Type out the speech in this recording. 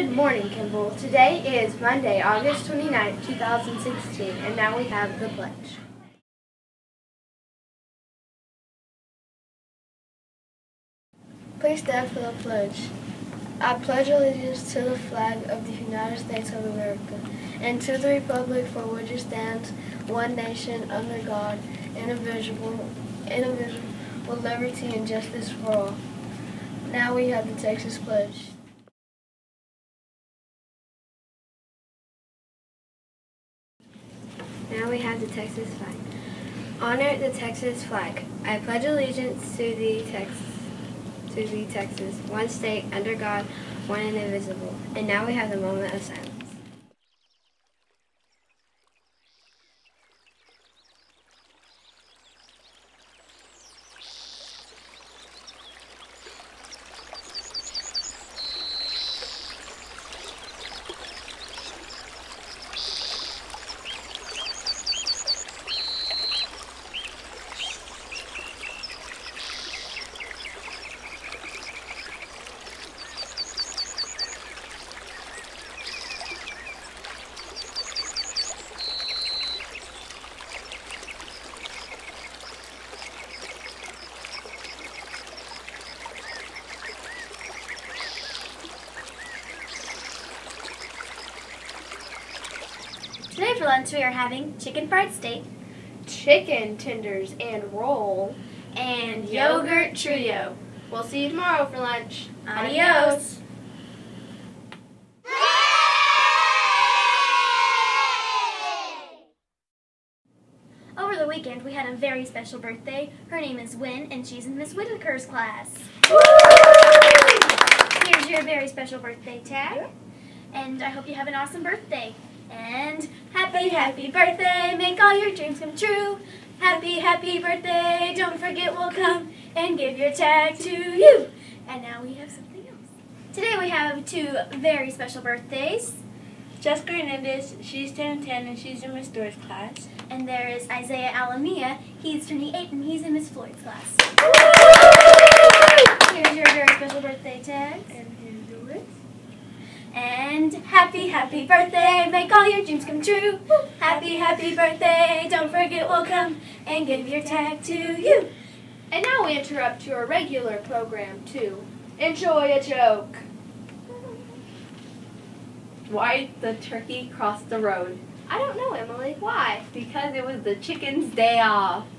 Good morning, Kimball. Today is Monday, August 29th, 2016, and now we have the pledge. Please stand for the pledge. I pledge allegiance to the flag of the United States of America and to the republic for which it stands, one nation, under God, indivisible, indivisible, with liberty and justice for all. Now we have the Texas Pledge. The Texas flag. Honor the Texas flag. I pledge allegiance to the Texas, to the Texas, one state under God, one and indivisible. And now we have the moment of silence. For lunch we are having chicken fried steak Chicken tenders and roll. and yogurt trio. We'll see you tomorrow for lunch. Adios. Over the weekend we had a very special birthday. Her name is Wynn and she's in Miss Whitaker's class. Here's your very special birthday tag. And I hope you have an awesome birthday. Happy, birthday. Make all your dreams come true. Happy, happy birthday. Don't forget we'll come and give your tag to you. And now we have something else. Today we have two very special birthdays. Jessica Hernandez, she's 10 and 10 and she's in Miss Dora's class. And there is Isaiah Alamia. He's turning 8 and he's in Miss Floyd's class. Here's your very special birthday tag. And here's Doris. And happy, happy birthday. Make all your dreams come true. Happy, happy birthday. Don't forget we'll come and give your tag to you. And now we interrupt your regular program to enjoy a joke. Why the turkey crossed the road? I don't know, Emily. Why? Because it was the chicken's day off.